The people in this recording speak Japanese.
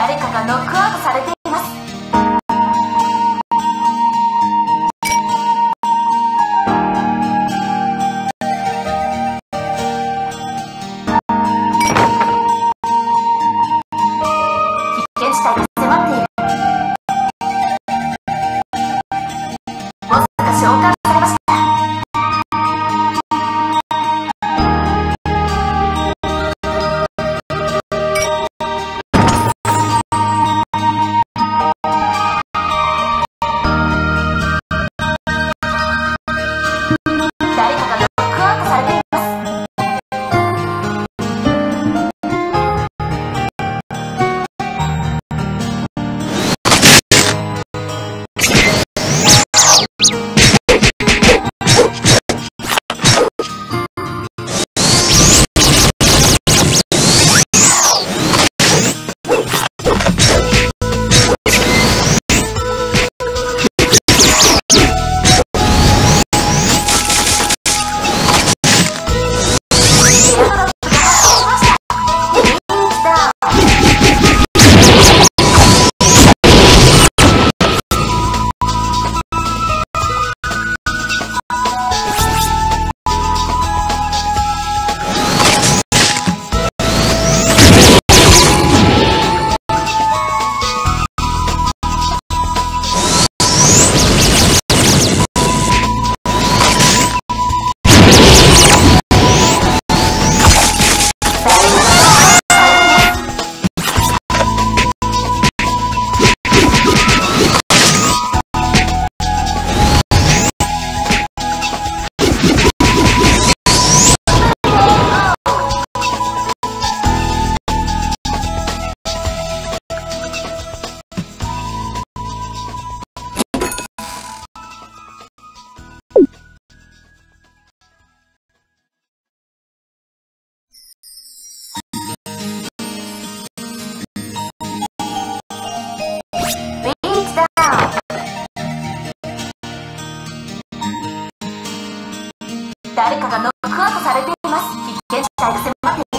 誰かがノックアウトされています。危険地帯が迫っている。ボスが召喚誰かがノックアウトされています。危険地帯が迫って